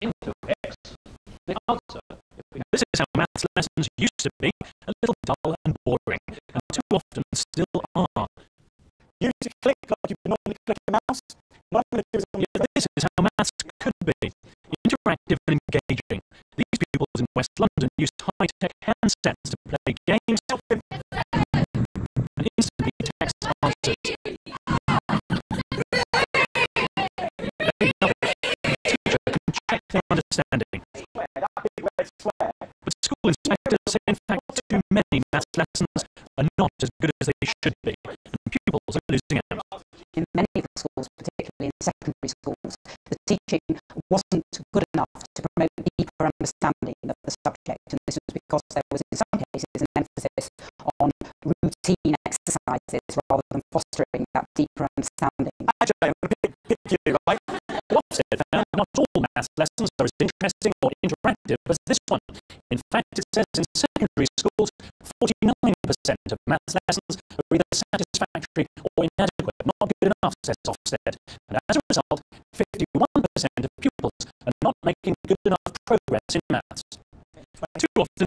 into x. The answer, this is how maths lessons used to be, a little dull and boring, and too often still are. Use a click like you normally click a mouse. What I'm going to do is I'm Yet this is how maths could be, interactive and engaging. These pupils in West London used high-tech handsets to play games their understanding. Swear, that big red swear. But school inspectors say in fact too many maths lessons are not as good as they should be, and pupils are losing out. in many of the schools, particularly in secondary schools, the teaching wasn't good enough to promote deeper understanding of the subject, and this was because there was, in some cases, an emphasis on routine exercises rather than fostering that deeper understanding. Actually, I'm going to pick, pick you, right? Maths lessons are as interesting or interactive as this one. In fact, it says in secondary schools, 49% of maths lessons are either satisfactory or inadequate, not good enough, says Ofsted. And as a result, 51% of pupils are not making good enough progress in maths. Too often,